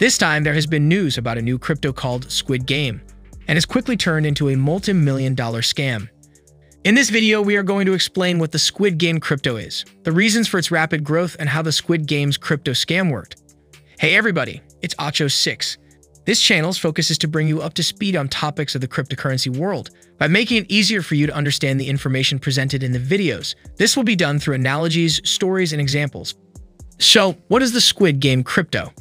This time, there has been news about a new crypto called Squid Game, and has quickly turned into a multi-million dollar scam. In this video, we are going to explain what the Squid Game crypto is, the reasons for its rapid growth, and how the Squid Game's crypto scam worked. Hey everybody, it's Ocho6. This channel's focus is to bring you up to speed on topics of the cryptocurrency world by making it easier for you to understand the information presented in the videos. This will be done through analogies, stories, and examples. So, what is the Squid Game crypto?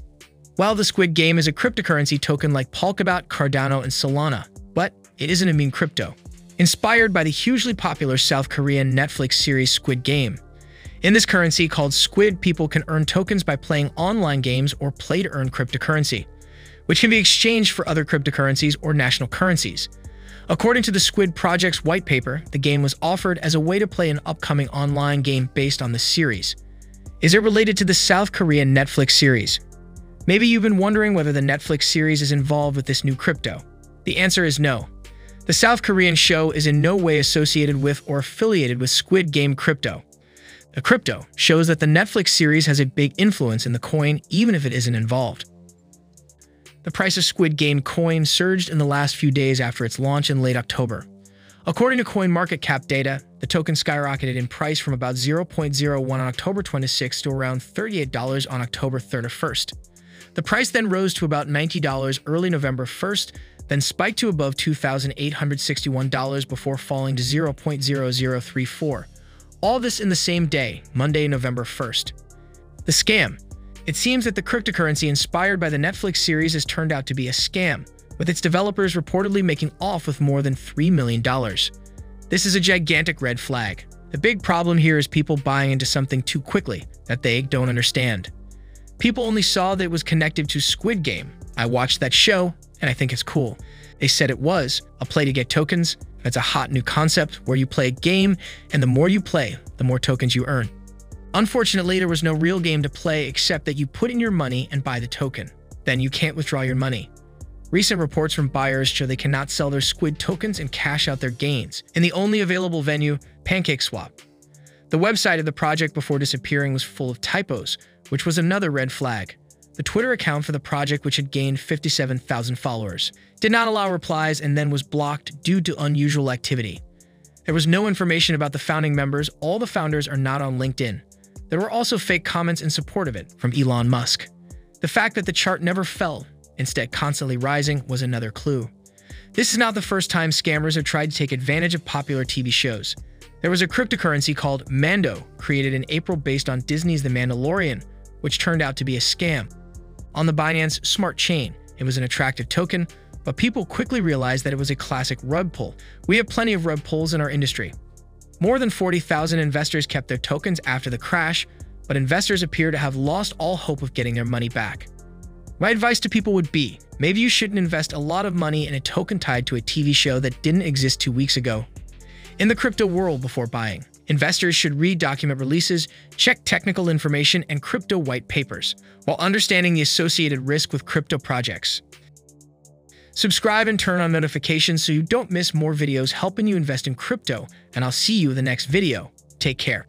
Well, the Squid Game is a cryptocurrency token like Polkadot, Cardano, and Solana, but it isn't a meme crypto. Inspired by the hugely popular South Korean Netflix series Squid Game. In this currency called Squid, people can earn tokens by playing online games or play to earn cryptocurrency, which can be exchanged for other cryptocurrencies or national currencies. According to the Squid Project's white paper, the game was offered as a way to play an upcoming online game based on the series. Is it related to the South Korean Netflix series? Maybe you've been wondering whether the Netflix series is involved with this new crypto. The answer is no. The South Korean show is in no way associated with or affiliated with Squid Game crypto. The crypto shows that the Netflix series has a big influence in the coin even if it isn't involved. The price of Squid Game coin surged in the last few days after its launch in late October. According to CoinMarketCap data, the token skyrocketed in price from about 0.01 on October 26 to around $38 on October 31st. The price then rose to about $90 early November 1st, then spiked to above $2,861 before falling to 0.0034. All this in the same day, Monday, November 1st. The scam. It seems that the cryptocurrency inspired by the Netflix series has turned out to be a scam, with its developers reportedly making off with more than $3 million. This is a gigantic red flag. The big problem here is people buying into something too quickly that they don't understand. People only saw that it was connected to Squid Game. I watched that show, and I think it's cool. They said it was a play to get tokens. It's a hot new concept where you play a game, and the more you play, the more tokens you earn. Unfortunately, there was no real game to play except that you put in your money and buy the token. Then you can't withdraw your money. Recent reports from buyers show they cannot sell their Squid tokens and cash out their gains in the only available venue, PancakeSwap. The website of the project before disappearing was full of typos, which was another red flag. The Twitter account for the project, which had gained 57,000 followers, did not allow replies and then was blocked due to unusual activity. There was no information about the founding members, all the founders are not on LinkedIn. There were also fake comments in support of it from Elon Musk. The fact that the chart never fell, instead constantly rising, was another clue. This is not the first time scammers have tried to take advantage of popular TV shows. There was a cryptocurrency called Mando, created in April based on Disney's The Mandalorian, which turned out to be a scam. On the Binance Smart Chain, it was an attractive token, but people quickly realized that it was a classic rug pull. We have plenty of rug pulls in our industry. More than 40,000 investors kept their tokens after the crash, but investors appear to have lost all hope of getting their money back. My advice to people would be, maybe you shouldn't invest a lot of money in a token tied to a TV show that didn't exist two weeks ago. In the crypto world before buying, Investors should read document releases, check technical information, and crypto white papers, while understanding the associated risk with crypto projects. Subscribe and turn on notifications so you don't miss more videos helping you invest in crypto, and I'll see you in the next video. Take care.